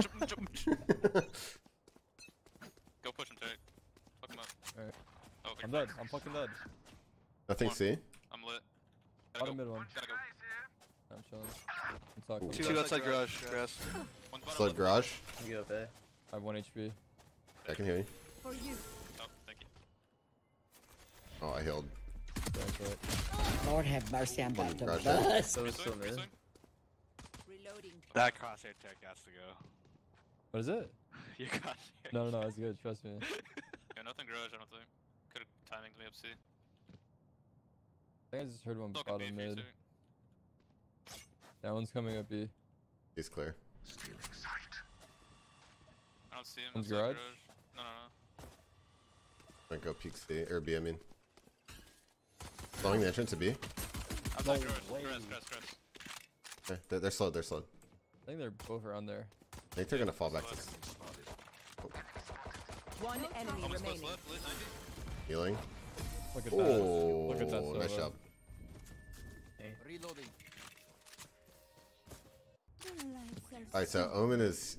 jump, jump, jump. Go push him, Tarek. Fuck him up. Alright. Oh. I'm dead. I'm fucking dead. Nothing One. C. I'm lit. Gotta Bottom go. mid one. Gotta go. I'm chilling. I'm. Two Two outside garage, grass. One's bottom garage. You go up A. I have one HP. I can hear you. For you. Oh, thank you. Oh, I healed. Lord have mercy, I'm about to bust. So Free it's still swing, free mid. swing. Reloading. That crosshair tech has to go. What is it? Your crosshair. No, no, no. It's good. Trust me. Yeah, nothing garage, I don't think. Could've timing me up C. I think I just heard one Still could bottom free mid. swing. That one's coming up B. He's clear. I don't see him. One's inside garage? No, no, no. Might go peek C or B. I mean. Blowing the entrance to B. Outside No garage. way. Grass, grass, grass. Okay, They're, they're slowed. They're slowed. I think they're both around there. I think they're gonna fall back to Slowed. One enemy Almost remaining. left, lit healing. Look at that. Oh, Look at that oh, nice solo. job. Reloading. All right, so Omen is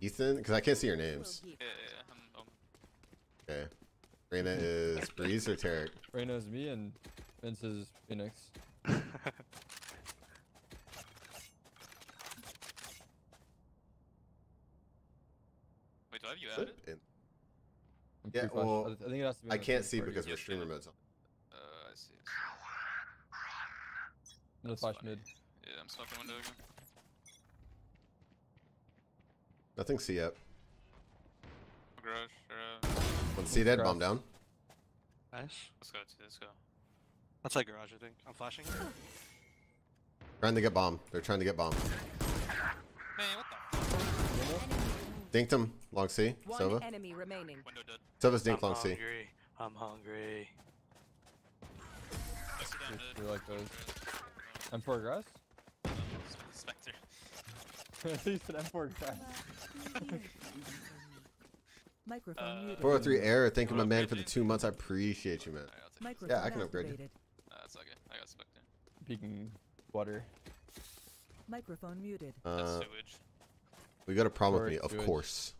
Ethan because I can't see your names. Yeah, yeah, yeah. I'm, Okay. Reyna is Breeze or Tarek. Reyna's me and Vince is Phoenix. wait, do I have you added? I'm Yeah, pretty flash- well, I th- I think it has to be. I on the can't see party. because we're streamer yeah. modes. Uh, I see. I'm gonna flash mid. Yeah, I'm smoking window again. Nothing C yet. Garage, uh, One C dead. Cross. Bomb down. Nice. let's go, let's go. Outside garage, I think. I'm flashing. Trying to get bomb. They're trying to get bomb. Man, what the? Dinked him. Long C. One Sova. enemy remaining. Window dead. Sova's dinked long C. hungry. I'm hungry. Let's down Just mid. do like those. Uh, M4 grass? Spectre. you said M4 grass. Microphone Uh, muted. 403 error. Thank you, my man, for the two months. I appreciate you, man. Alright, I'll take it. Microphone Yeah, I can upgrade you. activated. Nah, that's okay. I got Spectre. Peeking water. Microphone muted. Uh, sewage. we got a problem with Or me, of sewage. course.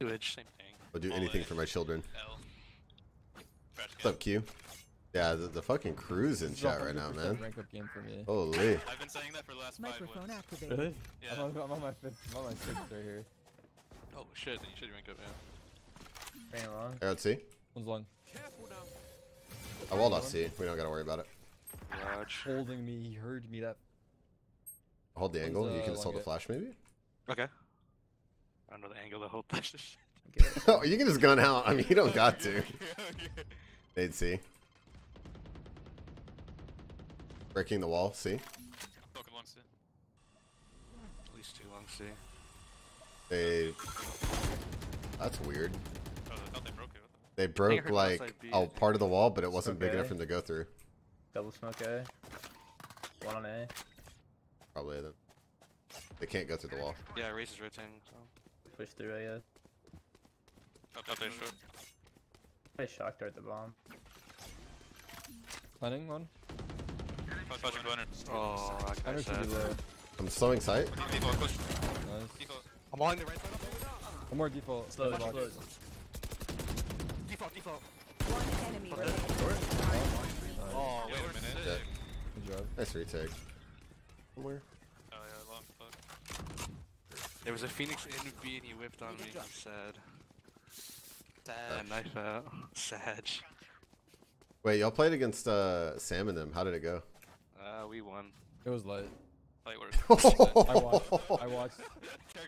Sewage, same thing. I'll do All anything for my children. L. Trash What's up, Q? Yeah, the, the fucking crew's in This is a chat right now, man. Rank up game for me. Holy. I've been saying that for the last five Microphone wins. activated. Really? Yeah. I'm, on, I'm on my fifth. I'm on my sixth right here. Oh shit, then you should rank up, yeah. Bring along. Arrow C. One's long. Careful now. I walled off C. We don't gotta worry about it. Garage. Holding me. He heard me. That. Hold the One's, angle. You uh, can just hold the flash, maybe? Okay. I don't know the angle to hold that shit. oh, you can just gun out. I mean, you don't got to. They'd see. Breaking the wall. See? Broken long C. At least two long C. They. That's weird. Oh, they broke it. They broke like a B, a I part of the wall, but it wasn't big enough for him to go through. Double smoke A. One on A. Probably then. They can't go through the wall. Yeah, race is rotating, so. Push through, I guess. Up, up there, short. I shocked her at the bomb. Planning one. Flashing banner. Oh, that Planner guy's should be sad. low. I'm slowing sight. Default, push. Nice. Default. I'm walling the right side. One more default. Slow, Box. slow. Default, default. One enemy remaining. Oh, wait we're a minute. sick. Good job. Nice retake. Somewhere. Oh yeah, long fuck. There was a phoenix in B and he whipped on me. I'm sad. Sad. Knife out. Sad. Wait, y'all played against uh, Sam and them. How did it go? Uh, we won. It was light. Light. I watched. I watched.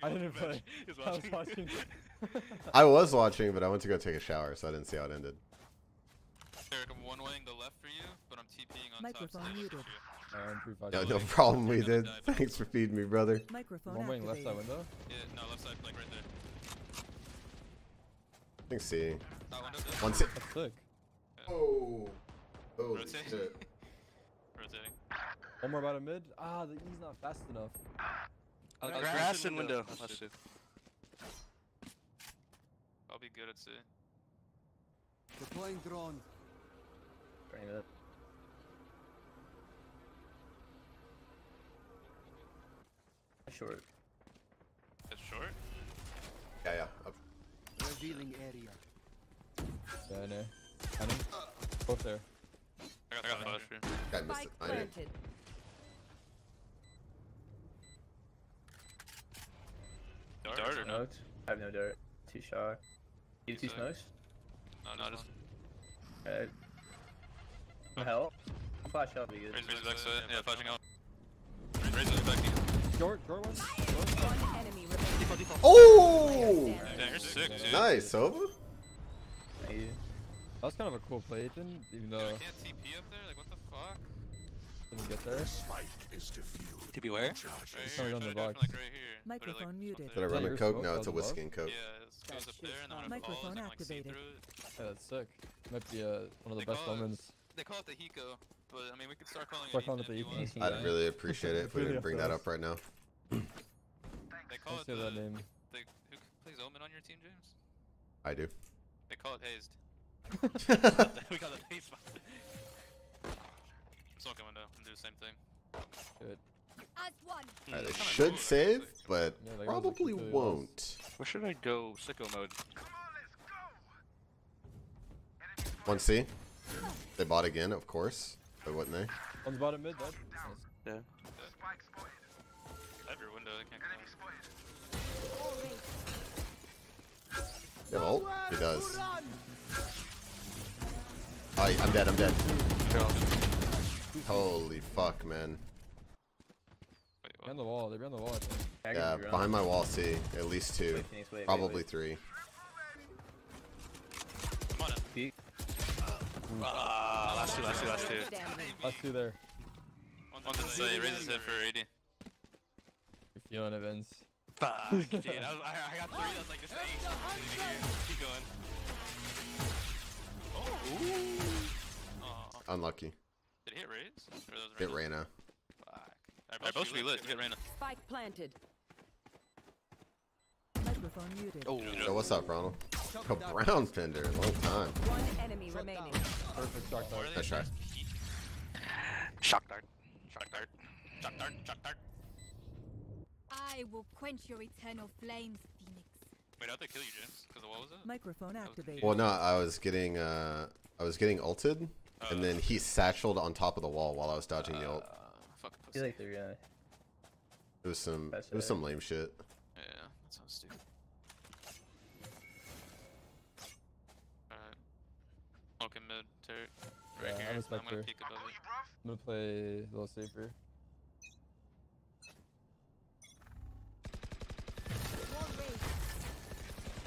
I didn't play. I was watching. watching. I was watching, but I went to go take a shower, so I didn't see how it ended. Derek, I'm one waying the left for you, but I'm TPing on top. Microphone stage muted. for. Uh, No, no problem, we did. Thanks for feeding me, brother. Microphone One wing left side window. Yeah, no, left side, like right there. I think C. That. One C. Oh. Oh, Rotate. shit. Rotating. One more about a mid. Ah, the E's not fast enough. Uh, grass, grass and and window. window. That's it. I'll be good at C. Deploying drone. Bring it. Short. It's short. Revealing area. Yeah, I know. I know. Both there. I got, I got flash for you. Guy missed Spike it. I did. Dart, Dart or or no? no? I have no dart. Too shy. You two Two smokes? No, no, just Alright. Some help? Flash help be good. raise, raise back side. Yeah, flashing out. Raise it back. Short, short one. Short. One Oh! Damn, you're sick, dude. Nice, Sova. Thank. That was kind of a cool play, Ethan, even though I I can't TP up there. Like, what the fuck? didn't get there. To be where? Right It's here. on the to box. like right here. Put it, like, Microphone muted. Did I run your a coke? smoke? No, it's a whiskey and coke. Yeah, it goes up there, and then when it Microphone falls, I can like see activated. through it. Yeah, that's sick. Might be uh, one of the They best call it- They call it the Hiko, but I mean, we could start calling Start it calling it the you want. Ethan. Yeah. I'd really appreciate it if we didn't bring that up up right now. They call Don't it the, that name. the who plays Omen on your team, James? I do. They call it hazed. we got the face Smoking window and do the same thing. Good. As one. Hmm. Alright, they should cool, save, actually. but Yeah, probably won't. Where should I go? Sicko mode. One C. They bought again, of course. Why wouldn't they? One's bottom mid, dead. Yeah. Every window, they can't come. You have ult? He does. Oh, I'm dead, I'm dead. Holy fuck, man. Behind the wall. They're behind the wall, I think. Yeah, behind my wall see. At least two. Wait, Phoenix, wait, wait, Probably wait. three. I'm on it. Peek. Ah, last two, last two, last two. Last two there. One's in say, raise his head for 80. You're feeling it, Vince. Fuck, dude. I, was, I, I got three. I was like, this ain't. Keep going. Oh, Unlucky. did he hit Raze? Or that was Hit Reyna? Reyna. Fuck. Alright, both should be lit. Hit Reyna. Spike planted. Microphone muted. Oh, Yo, what's up, Ronald? Oh, Brown Fender. Long time. One enemy remaining. Perfect shot Where dart. are they? Nice try. shock dart. Shock dart. Shock dart. Shock dart. I will quench your eternal flames, Phoenix. Wait, how'd they kill you, James? Because what was it? Microphone activated. Well, no, I was getting, uh, I was getting ulted, and then he satcheled on top of the wall while I was dodging the ult. Uh, fuck He's pussy. like three, yeah. It was some, That's it was it. some lame shit. Yeah, that sounds stupid. Alright. Smoking mid, turret. Right Yeah, I here. I'm gonna her. peek above it. I'm gonna play a little safer.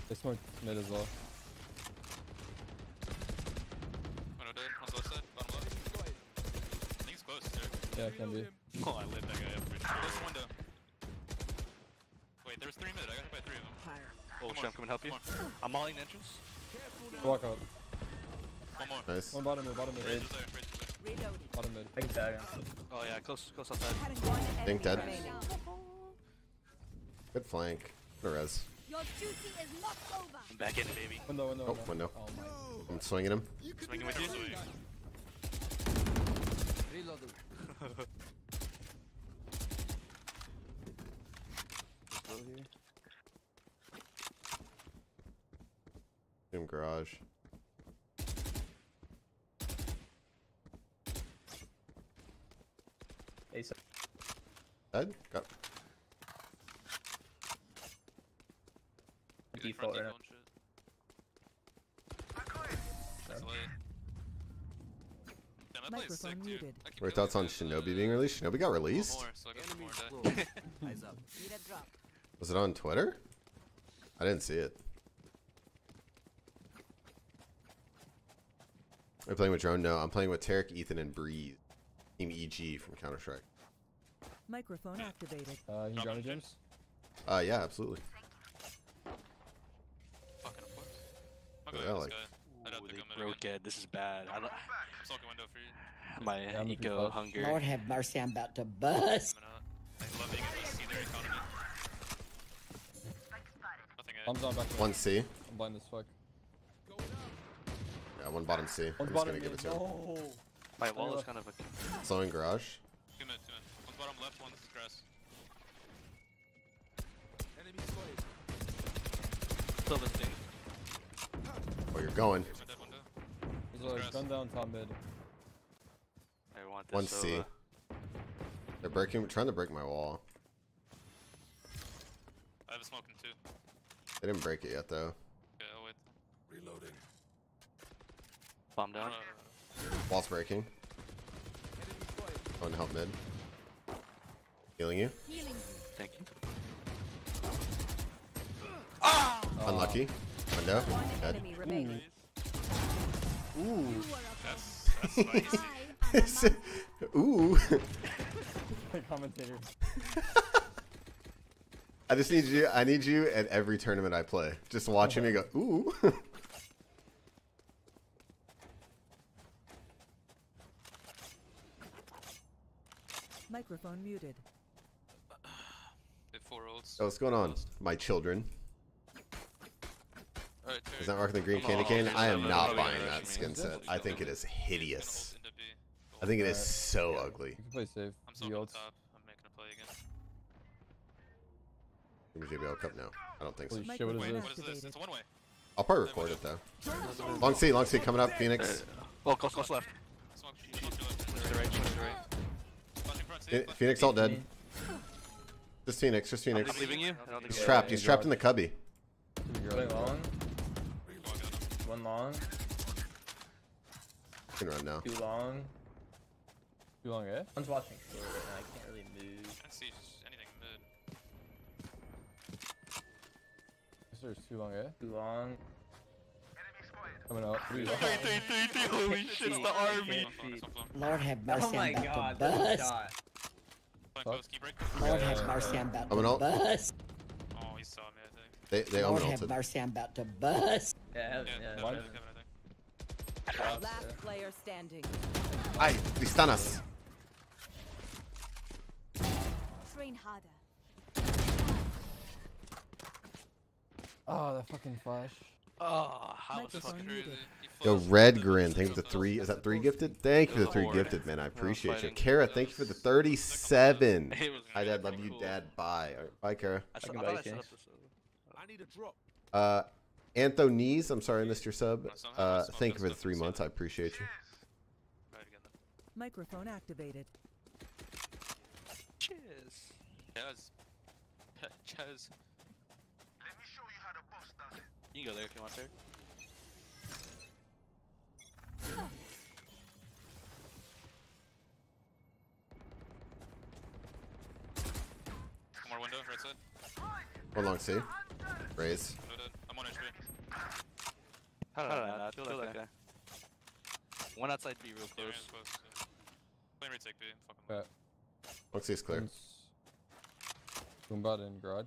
They smoked mid as well. Oh, window dead. On the left side. Bottom left. I think he's close, turret. Yeah, can be. Oh, I lit that guy up for sure. Close window. Wait, there was three mid. I got hit by three of them. Oh, shit, I'm coming to help you. I'm mauling the entrance. Walk out. One more. Nice. One bottom mid, bottom mid. Raze is there. Raze is there. Reloading. Bottom mid. I can tag him. Oh, yeah, close, close outside. One enemy Think dead. Good flank. The res. Your duty is not over. I'm back in baby. Window, window, Oh, window. Oh my. I'm swinging him. Swinging with you. Reloading. Doom garage. Ace. Dead? Got Default right now. That's. Damn, that play's sick, dude. muted. I Your thoughts on Shinobi being released? Shinobi got released? more, so I got some more Enemies dead. close. Eyes up. Need a drop. Was it on Twitter? I didn't see it. Are you playing with drone? No, I'm playing with Tarek, Ethan, and Breeze. Team EG from Counter Strike. Microphone activated. Uh, you Drop grab me, him, James? Uh, yeah, absolutely. Fucking of course. I'll Yeah, go get this guy. I'd have Ooh, to they go mid broke again. it. This is bad. I, li- Smoking window for you. my Yeah, I'm looking eco hunger. Lord have mercy, I'm about to bust. Coming out. I love being able to see their economy. Nothing A. Bombs on back. One C. I'm blind as fuck. Yeah, one bottom C. I'm One just gonna give it to him. No. My wall is kind of a. Slowing garage. Two mid, two mid. One's bottom left, one's grass. Enemy spotted. Still this thing. Going. Window, window. There's a gun down top mid. I want this. One C. Sova. They're breaking, trying to break my wall. I have a smoking too. They didn't break it yet though. Yeah, I'll wait. Reloading. Bomb down. Uh, Wall's breaking. Going to help mid. Healing you. Healing you. Thank you. Unlucky. Window. One Dead. Ooh. That's that's spicy. Ooh. Commentator. I just need you. I need you at every tournament I play. Just watching me go. Ooh. Microphone muted. Uh, uh, Hit four oh, what's going on, my children? Alright, Is that rocking the green candy cane? I am yeah, not buying that skin yeah. set. I think it is hideous. Into B. I think it is Alright. so ugly. You can play safe. I'm The still on top. I'm making a play again. Maybe JBL Cup? No, I don't think so. Holy shit, what is Wait, this? what is this? It's one way. I'll probably record it though. Long C, long C coming up. Phoenix. Oh, close, close left. Smoke, smoke to left. To the right, right. Flashing front, see? Phoe- Flash- Phoenix ult dead. Just Phoenix. Just I'm Phoenix. leaving you. I don't think He's trapped. He's trapped in the cubby. Going long. Walk. One long. You can run now. Two long. Too long, eh? One's watching short right now. I can't really move. Can't see just anything mid. Guess there's too long, eh? Two long. Coming out. Three. Three, three, three, three. Holy shit, it's the army. Smoke flowing, smoke flowing. Lord have mercy, Oh my I'm about god, to that bust. shot. Flying Fuck. close, key break. Lord Yeah, have mercy. I'm about to bust. Oh, he saw me, I think. They they Lord have ulted. mercy, I'm about to bust. Yeah, hell, Yeah, yeah. yeah, One. yeah, Last player standing. Ay, están us. train harder. Oh, that fucking flash. Oh, how was Microphone fucking muted. Crazy. He Red Grin, thank you for the three. Is that three gifted? Thank you for the three gifted, man. I appreciate you. fighting. Kara, thank you for the 37. It Hi, Dad. Love you. Dad. Bye. Bye, Kara. I, saw, I I set Kings. up this. I need a drop. Uh, Anthony's, I'm sorry I missed your sub. Uh, thank you for the three months. I appreciate you. Try it again then. Microphone activated. Cheers. Chaz. Pe- Chaz. You can go there if you want to. One more window, right side. One long C. Raise. Window dead. I'm on HP. How did I not feel that guy? One outside B real close. man's close. Yeah. Play retake B. Fuck him. Bet. Long is clear. One's in garage.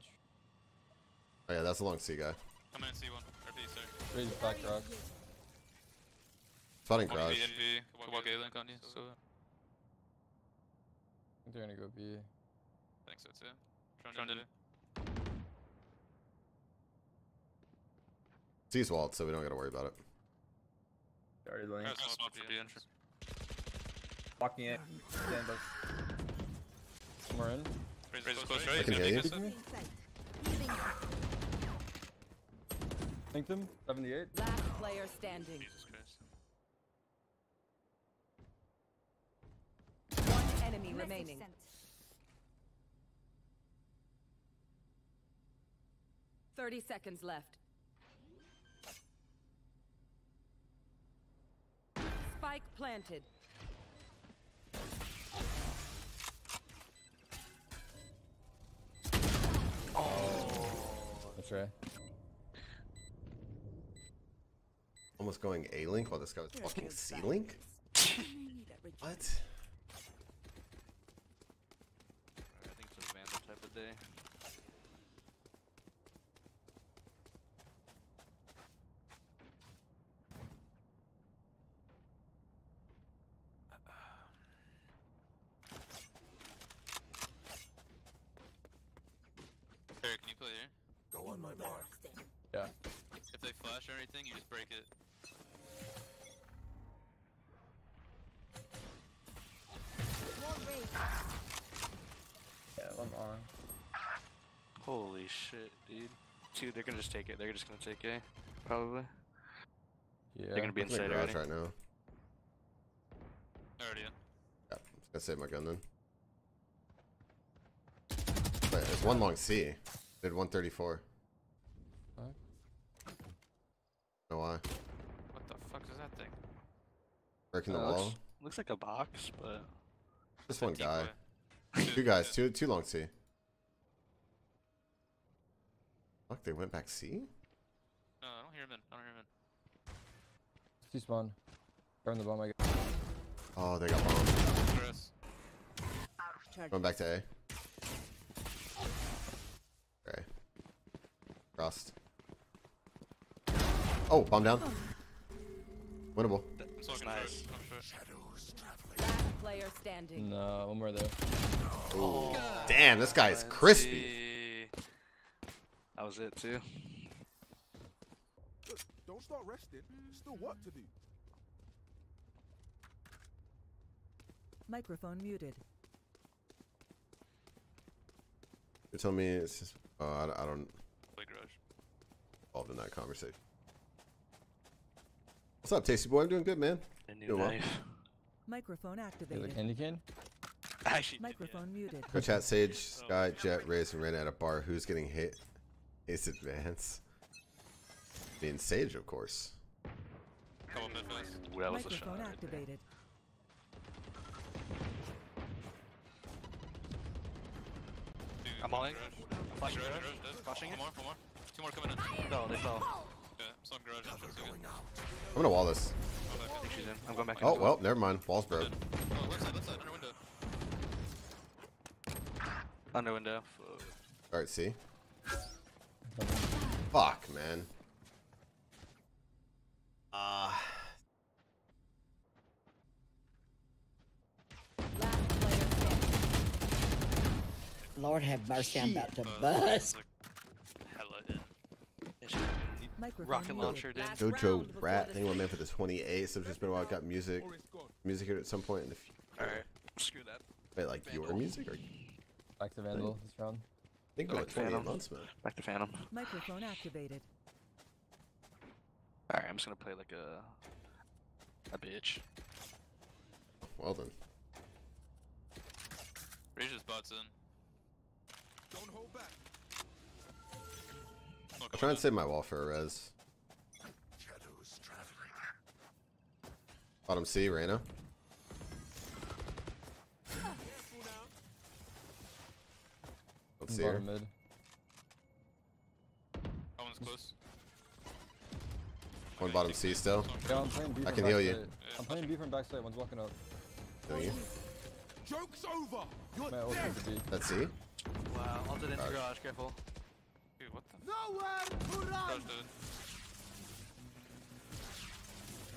Oh, yeah, that's a long C guy. Come in and see one. Or B, sorry. Raise back garage. Spotting One garage. B, NV. Could walk A-Link on you, so. I think they're gonna go B. I think so too. Trying to do. C's walled, so we don't gotta worry about it. Started lane. There's no smoke for B entrance. Walking it. Stand up. Somewhere in. Raze is close, I can Yeah, hear you. In sight. You. Think them. 78. Last player standing. Jesus Christ. One enemy Message remaining. sent. Thirty seconds left. Spike planted. That's right. Almost going A link while this guy was fucking C link? What? I think it's a Vandal type of day. Eric, can you play here? Go on my mark. Yeah. If they flash or anything, you just break it. More raid. Yeah, one long. Holy shit, dude. Two, they're gonna just take it. They're just gonna take A. Probably. Yeah. They're gonna be I'm in inside garage already. right now. Already in. Yeah, I'm gonna save my gun then. Wait, there's one long C. Did 134. Fuck. Know why? What the fuck is that thing? Breaking the Uh, wall. looks, looks like a box, but Just one guy. Two guys. Two two long C. Fuck, they went back C. No, I don't hear him in. I don't hear him in. Two spawn. Burn the bomb, I guess. Oh, they got bombed. Chris. Going back to A. Okay. Frost. Oh, bomb down. Winnable. I'm smoking nice. short. I'm short. Last player standing. No, one more there. Ooh. Oh. Damn, this guy is crispy. See. That was it too. Look, don't start resting. Still work to do. Microphone muted. You told me it's just. Oh, I, I don't Play garage. involved in that conversation. What's up, Tasty Boy? I'm doing good, man. A new Doing well. knife. Microphone You have a activated. candy cane? Actually, did, yeah. Microphone muted. Go chat Sage, oh. Sky, Jett, Raze, and Ren at a bar. Who's getting hit? Ace Advance. I mean, Sage, of course. Couple mid fast. Ooh, that was a shot. Microphone right activated. Two I'm all in. garage. Flash Garage, garage. garage. Flashing One it. more, one more. Two more coming in. No, they fell. Okay, I'm garage. I'm Going out. I'm gonna wall this. Oh, I think she's in. I'm going back. in Oh, well, never mind. Wall's broke. Oh, left side, left side, under window. Under window. Alright, see? Fuck, man. Last player standing. Lord have mercy, I'm about to Uh, bust. like, Hella in. Microphone Rocket launcher did. Last round Jojo Rat, the thank you, man, switch. for the 28. So it's just been a while. I Got music. Or it's gone. Music here at some point in the future. Alright. Screw that. Wait, like your music? Or I Back to Vandal this round. Think Go like back 28 Phantom. months, man. Back to Phantom. Microphone activated. Alright, I'm just gonna play like a a bitch. Well then. Rage just bots in. Don't hold back. Smoke I'm trying to save my wall for a res. Shadows traveling. Bottom C, Reyna. Let's see. Bottom mid. That one's close. One bottom C still. Yeah, I'm playing B I from can heal you. backside. I'm playing B from backside. One's walking up. Doing you. Joke's over. You're My ult dead. is B. Let's see. Wow, I'll do it into Garage. garage, careful. Dude, what the Nowhere to run. Garage dead.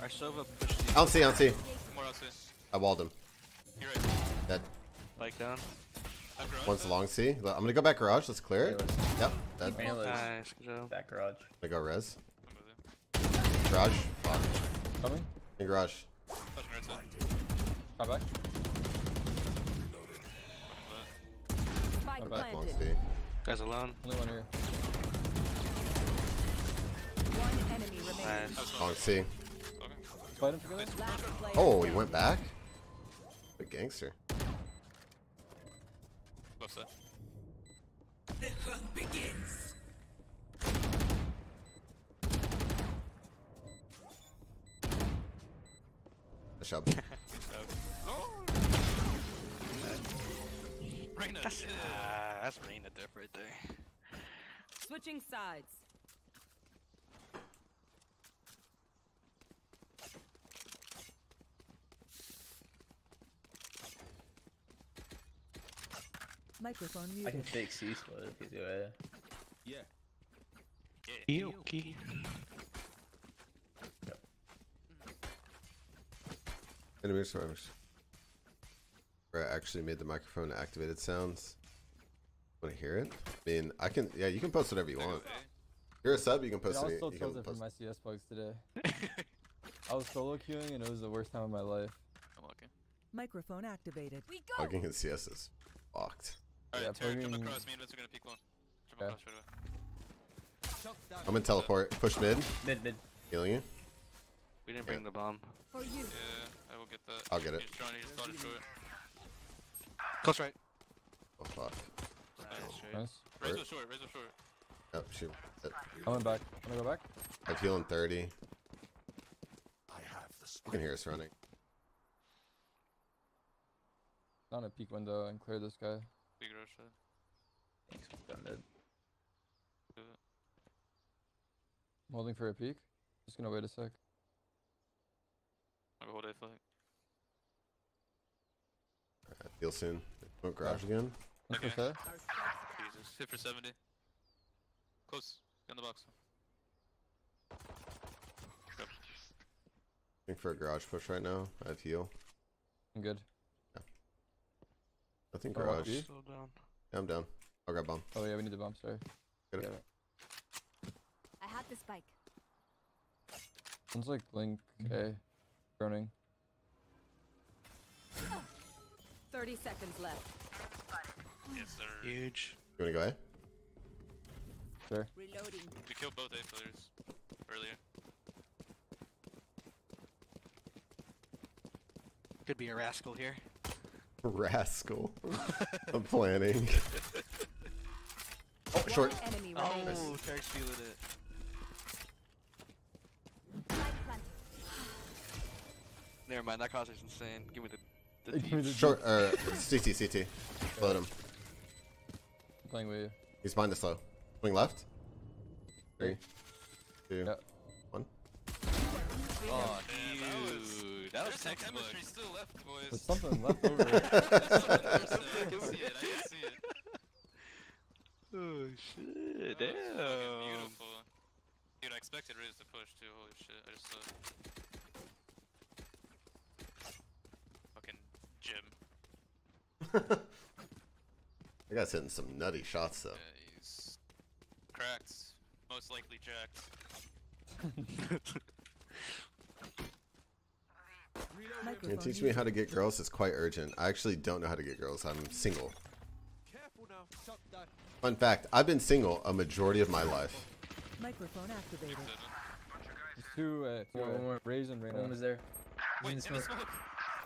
Our Sova pushed I don't see, I don't see. Two more outside. I walled him. You're right. Dead. bike down. After us. One's long C. I'm gonna go back garage. Let's clear it. Yep. Dead. I'm Nice, good job. Back garage. gonna go res. I'm with you. Garage. Fuck. Coming. In garage. Flashing right side. Come back. Spike back. Long. C. Guys alone. Only one here. One enemy remaining. Nice. Long C. Okay. Fight them together. Oh, he went back? Big gangster. Left side. Good job. Reyna. That's, ah, that's Reyna diff right there. Switching sides. Microphone I can muted. fake C split if you do it. Yeah. Yoki. Enemy survivors. Where I actually made the microphone activated sounds. Want to hear it? I mean, I can. Yeah, you can post whatever you want. You're a sub. You can Dude, post I was it. so You can tilted from my CS bugs today. I was solo queuing and it was the worst time of my life. I'm lucky. Microphone activated. We go. Bugging in CS is fucked. Alright, Yeah, Terry, jump across. Me and Vince are gonna peek one. Jump Okay. across right away. I'm gonna teleport. Push mid. Mid, mid. Healing you. We didn't bring Yeah. the bomb. For you. Yeah, I will get that. I'll get it. He's trying, he's thought it. Close right. Oh fuck. Nice. Nice. Razor Right. short, razor short. Yep, shoot. Uh, I went back. I'm gonna go back. I'm healing 30. I have the You can hear us running. Down a peak window and clear this guy. Big rush side. Thanks. Gun mid. Do it. I'm holding for a peek. Just gonna wait a sec. I'll hold A flag. Alright, heal soon. Smoke garage again. One Okay. push. Jesus. Hit for 70. Close. Get in the box. Yep. Looking for a garage push right now. I have heal. I'm good. I think Oh, garage. B? Still down. Yeah, I'm down. I'll grab bomb. Oh yeah, we need the bomb. Sorry. Get it. Yeah. I have the spike. Sounds like Link A. Running. 30 seconds left. Yes, sir. Huge. You wanna go A? Sure. Reloading. We killed both A players earlier. Could be a rascal here. Rascal. I'm planning. oh, short. Enemy Oh, remaining. Tarek's feeling it. Never mind, that crosser's insane. Give me the, the Give me the- Short. Uh, CT, CT. Float him. I'm playing with you. He's behind the slow. Swing left. Three. Two. Yeah. One. Oh, Yeah, that was- dude. That was There's some textbook. chemistry still left, There's something left over. There's something- I can see it. I can see it. Oh, shit. That was Damn. Beautiful. Dude, I expected Riz to push too. Holy shit. I just saw. Fucking Jim. I guy's hitting some nutty shots though. Yeah, he's cracked. Most likely jacked. Can you teach me how to get girls? It's quite urgent. I actually don't know how to get girls. I'm single. Careful now. Shut that. Fun fact: I've been single a majority of my life. Microphone activated. There's two. Uh, two One more, uh, one more. Raze and Reyna. One was there. Wait, in in the the smoke. smoke!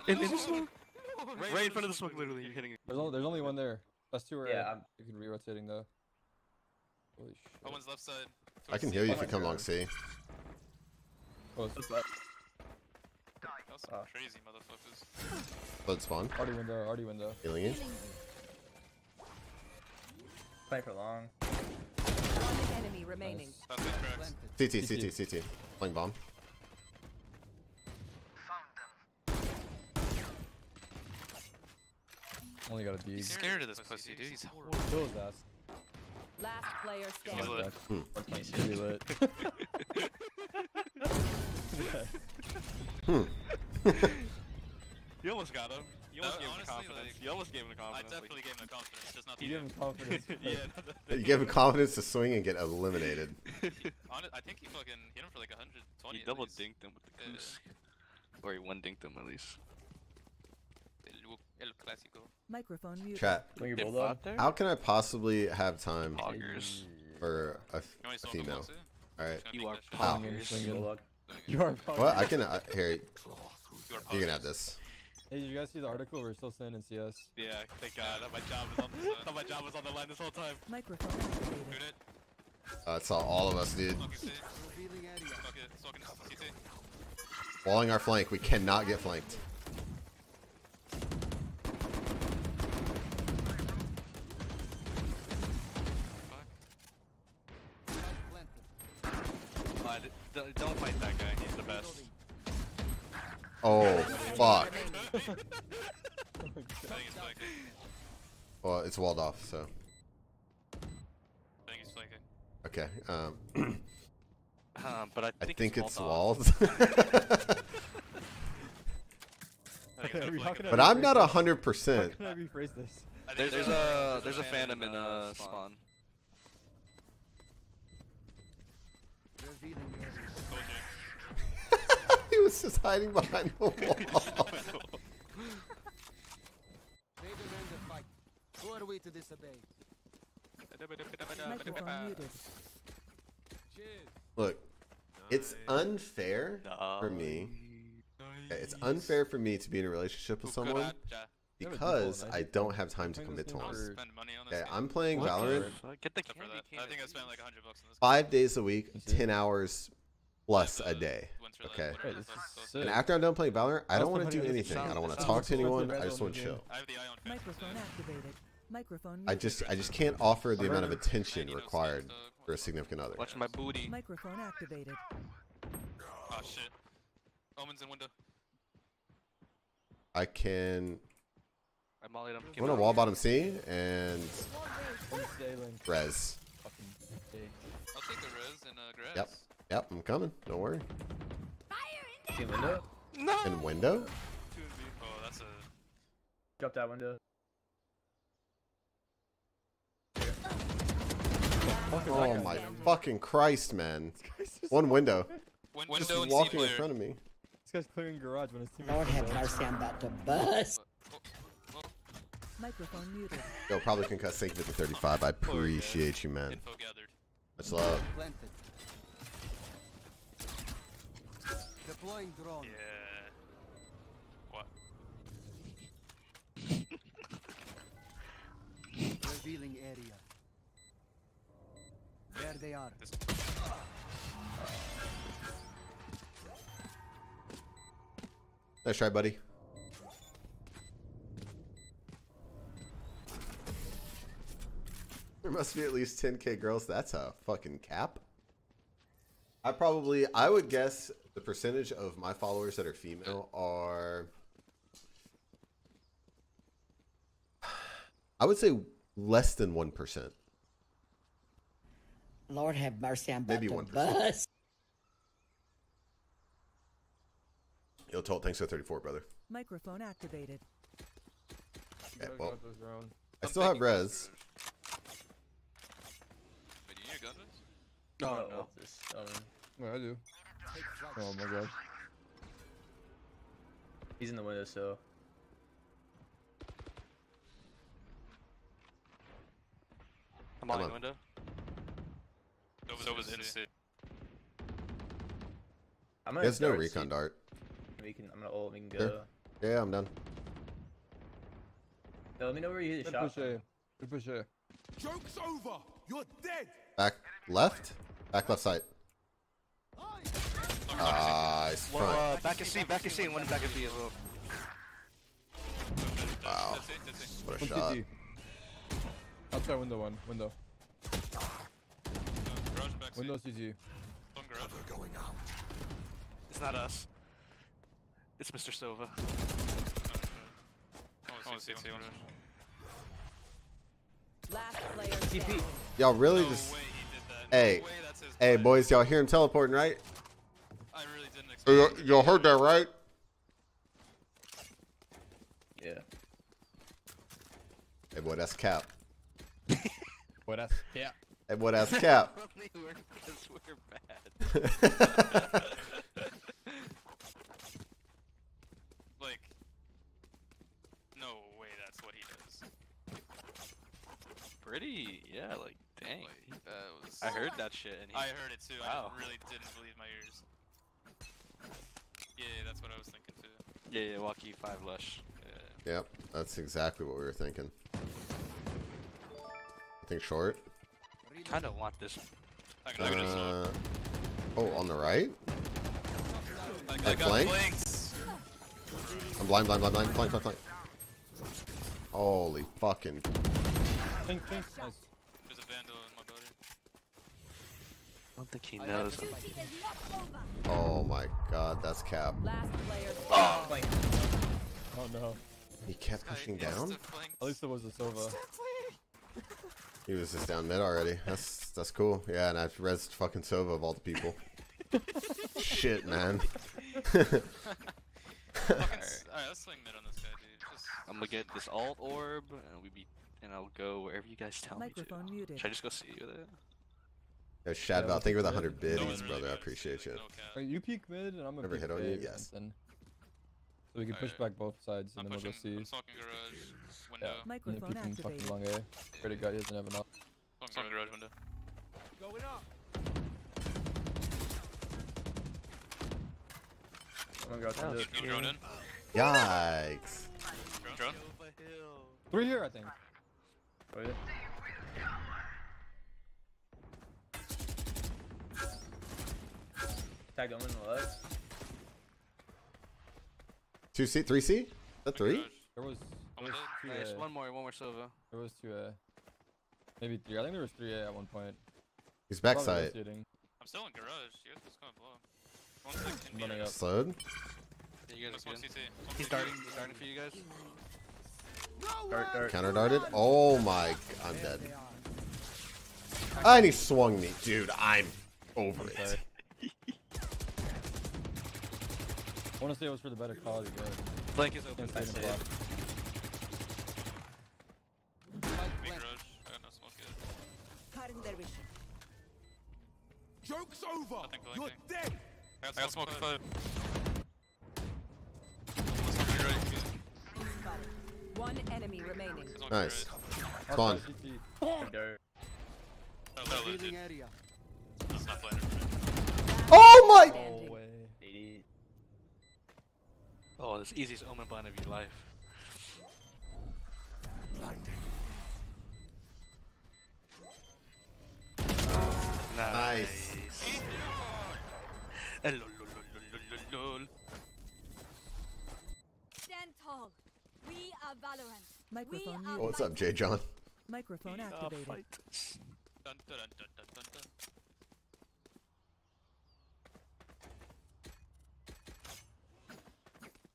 In, in the smoke. No, Right in front of the smoke, literally. You're hitting it. There's only there's only one there. That's two are. Yeah, I'm- you can be rotating though. Holy shit. Oh, one's left side. I can C. heal you Oh if you come along God. C. Close. Close left. That was some Oh. crazy motherfuckers. Load spawn. Already window. Already window. Healing you. Killing. Playing for long. One enemy remaining. That's it, cracks. CT, CT, CT. Playing bomb. Only got a D. He's scared of this pussy, dude. He's horrible. Kill his ass. Last player He's standing. lit. Pretty hmm. lit. Hmm. You almost got him. You No, almost gave him the confidence. like, you almost gave him the I confidence. like- definitely gave him the confidence, just not You give him confidence. yeah. You give him confidence to swing and get eliminated. Hon- I think he fucking hit him for like 120. He double dinked him with the Yeah. goose. Or he one dinked him at least. El, el clásico. Microphone muted. Chat. Swing your Did bulldog. bot there? How can I possibly have time Poggers. for a, f- You want me to a female? All right. You are that shit. Ow. Swinging, Swing swinging. bulldog. You are. What? I can. Uh, here, You are you can have this. Hey, did you guys see the article? We're still standing in CS. Yeah, thank God. My job was on. I thought my job was on the line this whole time. Microphone activated. Shoot it. Uh, it's all, all of us, dude. Smoking C. Smoking CT. Walling our flank. We cannot get flanked. D- d- don't fight that guy. He's the best. Oh, fuck. Remaining. I think he's flanking. Well, it's walled off, so. I think he's flanking. Okay. Um, Um, but I I think, think it's it's walled. walled. I think it's we flanking. talking but I'm not a hundred How percent. can I rephrase this? I there's a there's a phantom in uh spawn. He was just hiding behind the wall. Who are we to disobey? Look, It's unfair for me. It's unfair for me to be in a relationship with someone Cucaracha. Yeah, but because I I don't have time to commit to game I'll one. for- spend money on this Okay, game. I'm playing What Valorant fuck? Get the Except for candy that. cane I think I spent like 100 bucks on this. five days a week, ten hours plus a day. Okay. whatever Wait, the this fuck is it's sick. And after I'm done playing Valorant, I don't want to do anything. I don't want to talk to anyone. I just want to chill. I have the eye on Microphone activated. Microphone I muted. just I just can't offer the amount of attention Hey, you know, required for a significant other. Watch my booty. Microphone activated. Oh shit. Omens in window. I can I mollied him. I'm gonna wall bottom C and res. I'll take the res and uh, grass. Yep. Yep, I'm coming. Don't worry. Team window. No! In window? Oh, that's a. Drop that window. Fucking Oh my fucking Christ, man. One window. Win- Just window and walking in front of me. This guy's clearing garage when his team. Lord have mercy, I'm about to bust. Microphone muted. Yo, probably concuss. Thank you for the 35. I appreciate you, man. Info gathered. Much love. Planted. Deploying drone. Yeah. What? Revealing area. There they are. This. Nice try, buddy. There must be at least 10k girls. That's a fucking cap. I probably, I would guess the percentage of my followers that are female are. I would say less than 1%. Lord have mercy, I'm about Maybe to 1%. bust. Yo, Tolt, thanks for 34, brother. Microphone activated. Okay, well, got those round. I still have taking res. Wait, you need a gun res? No, Oh, no. What's this? Yeah, I do. Oh my god. he's in the window, so I'm Come mollying on. window. So was in C. I'm gonna. has no recon dart. We can. I'm gonna ult. We can go. Sure. Yeah, I'm done. No, let me know where you hit the shot. push A. from. Good push A. Joke's over. You're dead. Back left? Back left side. Nice Well, front. uh, back and C, back and C, and one back and B as well. Wow. That's it, that's it. What a One shot. CT. Outside window one. Window. Uh, garage and back C. Window CT. One garage. Going out. It's not us. It's Mr. Silva. Oh, C, C, one. Last player TP. Y'all really No just. way he did that. Hey. No way that's his Hey, boys, y'all hear him teleporting, right? I really didn't expect Y'all, y'all heard that, right? Yeah. Hey, boy, that's cap. Boy, that's yeah. Hey, boy, that's cap. Only we're, because we're bad. Like, no way that's what he does. Pretty, yeah, like, dang. Like, was. I heard that shit, and he, I heard it too. Wow. I really didn't believe my ears. Yeah, that's what I was thinking too. yeah, yeah, Walkie 5 Lush. Yeah. yep, that's exactly what we were thinking. I think short. Kind of want this. I got, I got Uh, oh, on the right? I, I like got flank? flanks. I'm blind, blind, blind, blind, blind, flank, flank. Holy fucking. Think, think. Nice. There's a vandal in my body. I don't think he knows. Duty is not over. Oh my god, that's cap. Last player Oh, Oh no. He kept pushing down? At least it was a Sova. He was just down mid already. That's that's cool. Yeah, and I've res fucking Sova of all the people. Shit, man. Alright, let's swing mid on this guy, dude. Just I'm gonna get this alt orb, and we be, and I'll go wherever you guys tell me Microphone to. muted. Should I just go see you with it? Yo, Shadval, we'll thank you for the 100 mid. no really brother. I appreciate you. No cap. You peek mid and I'm gonna Never peek hit on you? Yes. Then. So we can push Alright. back both sides I'm and then we'll pushing. go I'm see. garage. Yeah. Window. And then Microphone peeking fucking activated. long A. Pretty god, he doesn't have enough. Smoking garage window. Going up. I'm gonna Oh, to You drone in. Yikes. Drone. Three here, I think. Oh, yeah. Tag Omen on the left. Two C, three C? Is that oh three? There was, there was two Nice. A. One more, one more Silva. There was two A. Maybe three. I think there was three A at one point. He's backside. rotating. I'm still in garage. You guys just gonna blow. One sec in I'm running B. up. Slowed. Yeah, you guys are good. CT. He's CT. darting, he's darting for you guys. Dart, dart. Counter darted. Oh my. God, I'm dead. And he swung me. Dude, I'm over it. Sorry. I want to say it was for the better quality game. Flank is open. Can't stay in the block. Main garage. I got no smoke yet. Cutting their vision. Joke's over. Nothing You're collecting. dead. I got, I got smoke at five. Smoke to your right. Spotted. One enemy remaining. Smoke to your Nice. right. Spawn. Outside CT. Oh, that was Revealing it. area. That's not flanner. Oh my. Standing. No way. 80. Oh, this easiest omen blind of your life. Nice. Eh. Stand tall. We are Valorant. Microphone are. Oh, what's up, J. John? Microphone activated. Dun, dun, dun.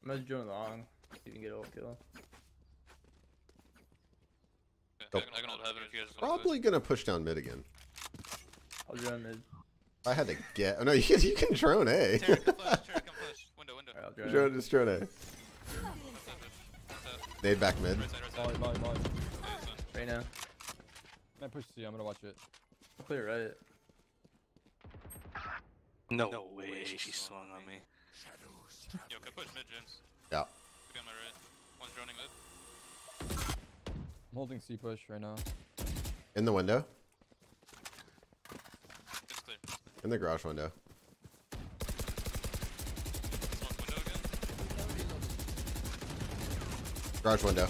I'm gonna join long. You can get a kill. Yeah, Nope. I can- I can hold heaven if you guys just wanna do it. Probably gonna push down mid again. I'll join mid. I had to get. Oh no, you, you can drone A. Terry, come flash. Terry, come flash. Window, window. Alright, I'll drone, just drone A. Left side push. Left side. Nade back mid. Right side, right side. molly, molly. Yeah. Right now. I push C. I'm gonna watch it. I'll clear right. No, way, she swung on me. Yo, can push mid, James. Yeah. Look on my right. One's droning mid. I'm holding C push right now. In the window. It's clear. In the garage window. Window. Garage window.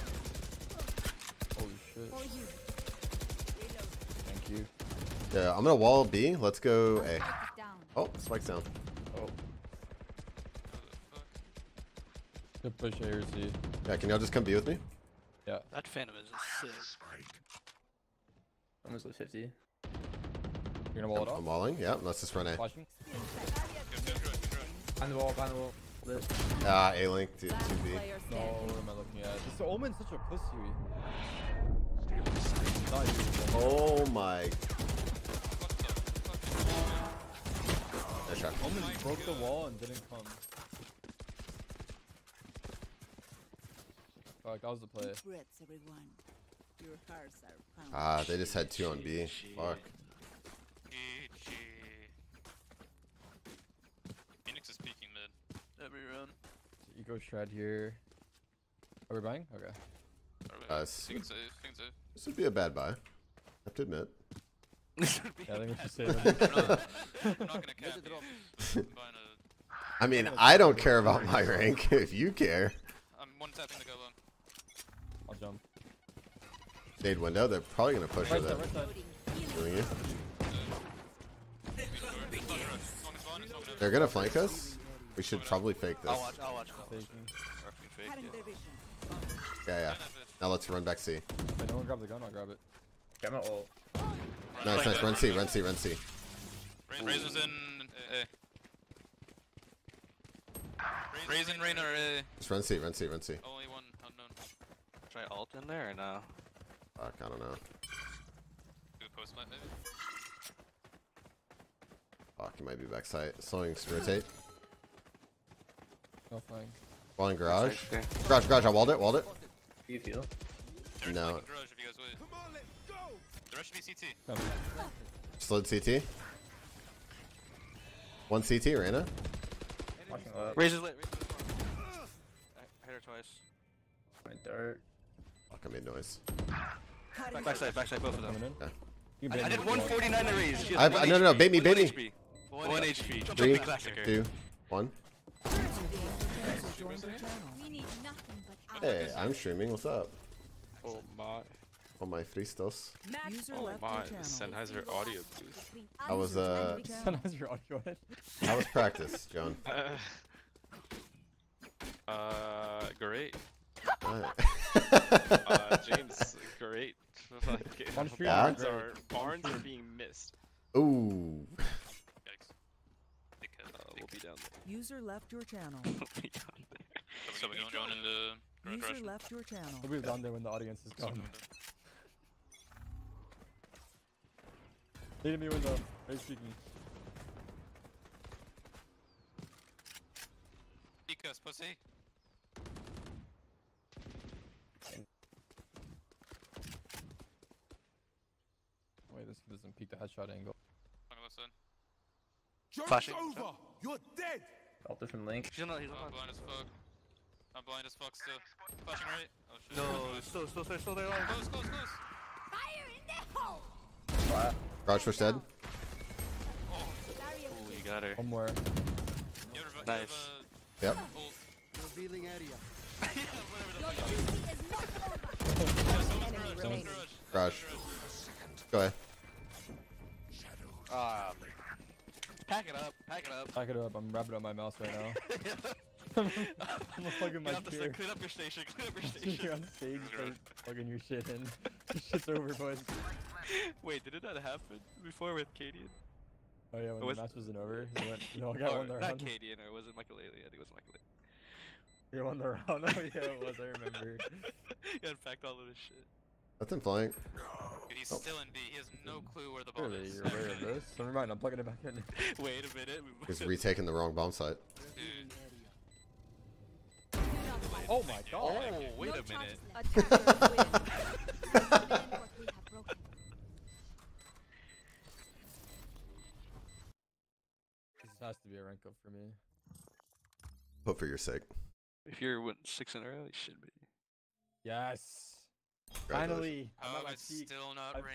Holy shit. Thank you. Yeah, I'm gonna wall B. Let's go A. Spike is down. Oh, spike's down. Good push A or C. Yeah, can y'all just come B with me? Yeah. That Phantom is sick. Almost like 50. You're gonna wall it off? I'm walling. Yeah, let's just run A. Flashing? Go, go, garage, go, garage. Behind the wall, behind the wall. Lit. Ah, A link to, to B. No, what am I looking at? This Omen's such a pussy. Oh my. Nice shot. Omen broke the wall and didn't come. Fuck, that was the play. Deep everyone. Your hearts are. Ah, they just had two on B. Fuck. GG. Phoenix is peeking mid. Every run. Eco strat here. Are we buying? Okay. Uh, s- You can save. You can save. This would be a bad buy. I have to admit. Yeah, I think we should save him. I'm not, I'm not gonna cap you. I'm buying a. I mean, I don't care about my rank if you care. I'm one tapping to go long. I'll jump. Nade window, they're probably gonna push Right with side, it. right side. Doing you. Beat the door. It's not garage. Long is gone, it's long They're gonna flank us. We should probably fake this. I'll watch, I'll watch. I'll watch. Taking. Or if we fake, yeah. Yeah, yeah. Now let's run back C. If no one grab the gun, I'll grab it. Okay, I'm ult. Nice, nice. Run C, run C, run C. Raze's in uh, uh. A. Raisin, Rain, or A. Just run C, run C, run C. Only one unknown. Try alt in there or no? Fuck, I don't know. Do a post plant maybe. Fuck, he might be backside. Slowing rotate. No flying. Walling garage. Right there. Garage, garage. I walled it, walled it. Do you feel? There's No. like garage if you guys wait. Come on, let's go. The rest should be CT. Come. Slowed CT. One CT, Reyna. Watching left. Raze's lit. Raze's lit. Uh. I hit her twice. My dart. Fuck, I made noise. Cutting Backside, backside, both of them. Coming in. You can I, I did me if you want. 149 to raise. She has I have- no, no, no, HP. bait me, One bait me. HP. One HP. Jump Three, two, one. joined your channel. We need nothing but Hey, I'm streaming. What's up? Oh my. On my freestos. Match Oh my. Sennheiser audio booth. I was uh, Enemy channel. Sometimes your audio head. how was practice, John? Uh, great. Alright. Uh, James, great. Like, On stream, barns great. are barns are being missed. Ooh. Yikes. Uh, we'll be down there. User left your channel. We'll be down there. So we don't join in the garage User garage. left your channel. We'll be down there when the audience is Someone gone. window. Lead me window. Very speaking. Peek us, pussy. Wait, this kid doesn't peek the headshot angle. Fuck left side. Joke's Flashing. over. You're dead. All different link. He's on. He's I'm on. blind as fuck. I'm blind as fuck still. Flashing right. Oh shit. No, still, still there, still there. Like, Close, close, close. fire in the hole. Flat. Garage push dead. Barrier Ooh, you got her. One more. You have a- Nice. You have uh, Yep. a ult. Revealing area. Your duty is not over. Enemy Someone's remaining. garage. Garage. Go ahead. Ah. pack it up. Pack it up. Back it up. I'm wrapping up my mouse right now. I'm my Get off the gear. clean up your station. Clean up your station. You're on stage, start plugging your shit in. This shit's over, boys. Wait, did it not happen before with Cadian? Oh yeah, when Was- the match wasn't over, you went, no, I got Or, one the not round. Cadian, or was it Michael I think it was Michael You won the round. Oh yeah, it was. I remember. He unpacked all of his shit. Nothing flank. Dude, he's Oh. still in B. He has no mm. clue where the bomb Surely is. you're aware of this. So never mind. I'm plugging it back in. Wait a minute. He's retaking the wrong bomb site. Revealing area. Oh my god. Oh, wait a minute. chances. Attackers win. Mend what we have broken. This has to be a rank up for me. Hope for your sake. If you're win six in a row, you should be. Yes. Congratulations. Finally. Oh, I'm How at am my I peak. still not I've- ranked?